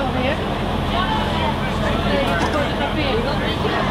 alweer. Ja, dat is een